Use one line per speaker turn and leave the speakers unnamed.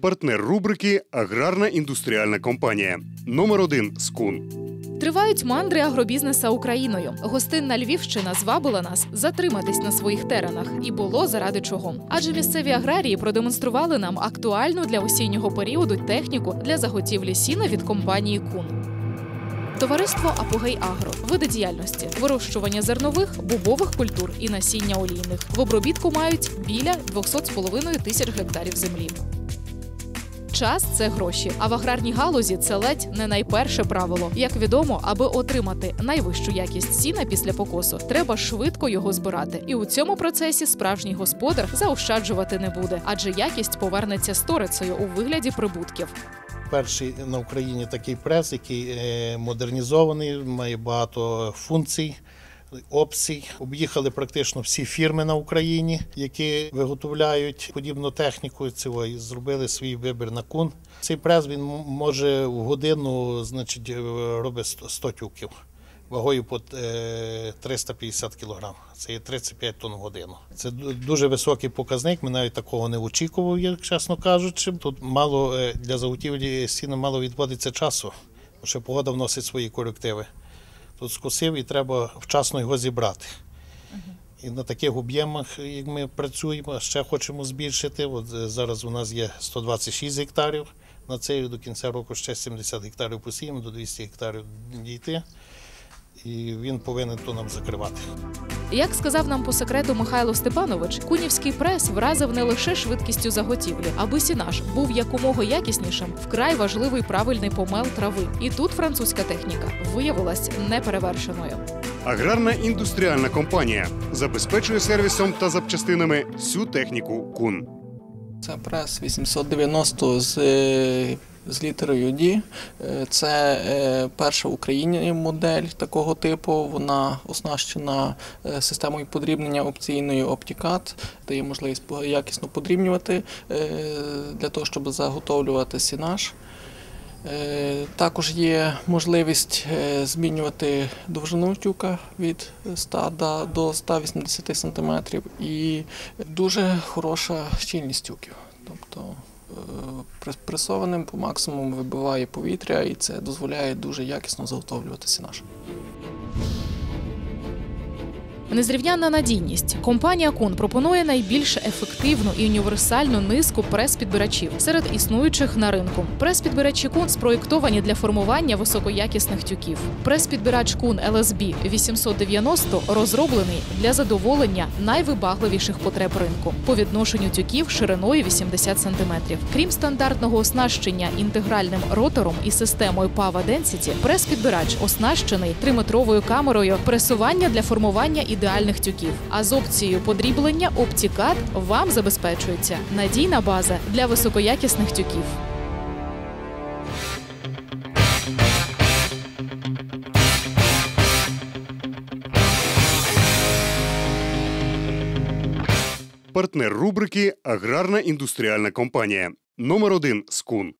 Партнер рубрики Аграрна індустріальна компанія. Номер 1 Скун.
Тривають мандри агробізнеса Україною. Гостинна Львівщина звабила нас затриматись на своїх теренах, і було заради чого. Адже місцеві аграрії продемонстрували нам актуальну для осіннього періоду техніку для заготівлі сіна від компанії Кун. Товариство Апогей Агро види діяльності вирощування зернових, бубових культур і насіння олійних. В обробітку мають біля 200,5 тисяч гектарів землі. Час це гроші. А в аграрній галузі це ледь не найперше правило. Як відомо, аби отримати найвищу якість сіна після покосу, треба швидко його збирати. І у цьому процесі справжній господар заощаджувати не буде, адже якість повернеться сторицею у вигляді прибутків.
Перший на Україні такий прес, який е, модернізований, має багато функцій. Опцій об'їхали практично всі фірми на Україні, які виготовляють подібну техніку. Цього і зробили свій вибір на кун. Цей прес він може в годину, значить, е, робить 100 100 тюків вагою по е, 350 кг. Це є 35 тонн в годину. Це дуже високий показник. Ми навіть такого не очікував, як чесно кажучи. Тут мало е, для заготівлі сіна мало відводиться часу, тому що погода вносить свої корективи. Тут скосив і треба вчасно його зібрати. І на таких об'ємах, як ми працюємо, ще хочемо збільшити. От е, зараз у нас є 126 гектарів. На цей до кінця року ще 70 гектарів посіємо, до 200 гектарів дійти. І він повинен то нам закривати.
Як сказав нам по секрету Михайло Степанович, кунівський прес вразив не лише швидкістю заготівлі, аби сінаж був якомога якіснішим, вкрай важливий правильний помел трави. І тут французька техніка виявилась неперевершеною.
Аграрна індустріальна компанія забезпечує сервісом та запчастинами всю техніку Кун.
Це прес 890 з, е, з літерою D. Е, Це е, перша в Україні модель такого типу. Вона оснащена е, системою подрібнення опційною OptiCAD, дає можливість якісно подрібнювати для того, щоб заготовлювати сінаж. Також є можливість змінювати довжину тюка від 100 до- до 180 см і дуже хороша щільність тюків. Тобто пресованим по максимуму вибиває повітря і це дозволяє дуже якісно заготовлювати сінаж.
Незрівнянна надійність. Компанія Кун пропонує найбільш ефективну і універсальну низку прес-підбирачів серед існуючих на ринку. Прес-підбирачі Кун спроєктовані для формування високоякісних тюків. Прес-підбирач Кун LSB 890 розроблений для задоволення найвибагливіших потреб ринку по відношенню тюків шириною 80 см. Крім стандартного оснащення інтегральним ротором і системою Pava Density, прес-підбирач оснащений триметровою камерою пресування для формування ідеальних тюків. А з опцією подріблення OptiCAD вам забезпечується надійна база для високоякісних тюків.
Партнер рубрики Аграрна індустріальна компанія. Номер 1 Скун.